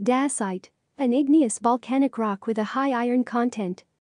Dacite. An igneous volcanic rock with a high iron content.